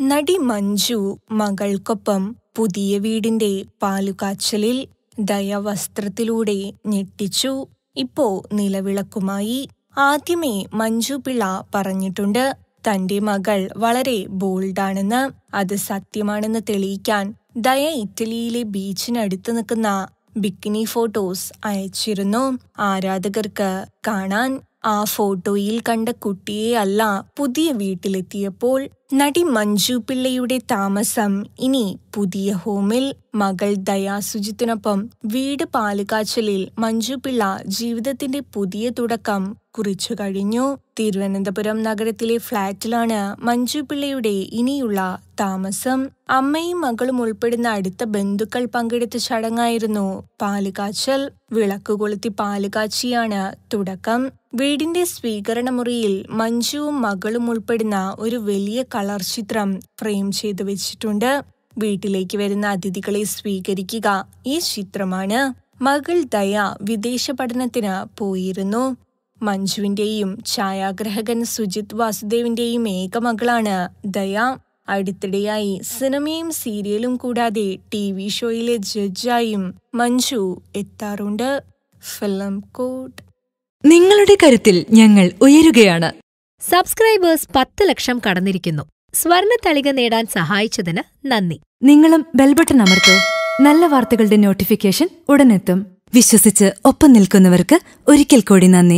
നടി മഞ്ജു മകൾക്കൊപ്പം പുതിയ വീടിന്റെ പാലുകാച്ചലിൽ ദയവസ്ത്രത്തിലൂടെ ഞെട്ടിച്ചു. ഇപ്പോ നിലവിളക്കുമായി. ആദ്യമേ മഞ്ജു പിള്ള പറഞ്ഞിട്ടുണ്ട് തന്റെ മകൾ വളരെ ബോൾഡാണെന്ന്. അത് സത്യമാണെന്ന് തെളിയിക്കാൻ ദയ ഇറ്റലിയിലെ ബീച്ചിനടുത്ത് നിൽക്കുന്ന ബിക്കിനി ഫോട്ടോസ് അയച്ചിരുന്നു. ആരാധകർക്ക് കാണാൻ ആ ഫോട്ടോയിൽ കണ്ട കുട്ടിയെ അല്ല പുതിയ വീട്ടിലെത്തിയപ്പോൾ നടി മഞ്ജു പിള്ളയുടെ താമസം ഇനി പുതിയ ഹോമിൽ മകൾ ദയാ ദയാസുജിത്തിനൊപ്പം വീട് പാലുകാച്ചലിൽ മഞ്ജു പിള്ള ജീവിതത്തിന്റെ പുതിയ തുടക്കം കുറിച്ചു കഴിഞ്ഞു. തിരുവനന്തപുരം നഗരത്തിലെ ഫ്ളാറ്റിലാണ് മഞ്ജു പിള്ളയുടെ ഇനിയുള്ള താമസം. അമ്മയും മകളും ഉൾപ്പെടുന്ന അടുത്ത ബന്ധുക്കൾ പങ്കെടുത്ത ചടങ്ങായിരുന്നു പാലുകാച്ചൽ. വിളക്ക് കൊളുത്തി പാലുകാച്ചിയാണ് തുടക്കം. വീടിന്റെ സ്വീകരണ മുറിയിൽ മഞ്ജുവും മകളും ഉൾപ്പെടുന്ന ഒരു വലിയ കളർ ചിത്രം ഫ്രെയിം ചെയ്തു വെച്ചിട്ടുണ്ട്. വീട്ടിലേക്ക് വരുന്ന അതിഥികളെ സ്വീകരിക്കുക. ഈ ചിത്രമാണ് മകൾ ദയ വിദേശ പഠനത്തിന് പോയിരുന്നു. മഞ്ജുവിന്റെയും ഛായാഗ്രഹകൻ സുജിത് വാസുദേവിന്റെയും ഏക മകളാണ് ദയ. അടുത്തിടെയായി സിനിമയും സീരിയലും കൂടാതെ ടി വി ഷോയിലെ ജഡ്ജായും മഞ്ജു എത്താറുണ്ട്. ഫിലിം കോട്ട് നിങ്ങളുടെ കരുത്തിൽ ഞങ്ങൾ ഉയരുകയാണ്. സബ്സ്ക്രൈബേഴ്സ് പത്ത് ലക്ഷം കടന്നിരിക്കുന്നു. സ്വർണ തളിക നേടാൻ സഹായിച്ചതിന് നന്ദി. നിങ്ങളും ബെൽബട്ടൺ അമർത്തോ. നല്ല വാർത്തകളുടെ നോട്ടിഫിക്കേഷൻ ഉടനെത്തും. വിശ്വസിച്ച് ഒപ്പം നിൽക്കുന്നവർക്ക് ഒരിക്കൽ കൂടി നന്ദി.